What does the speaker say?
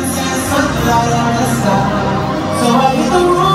to see the sunlight on the sky. So I hit the road.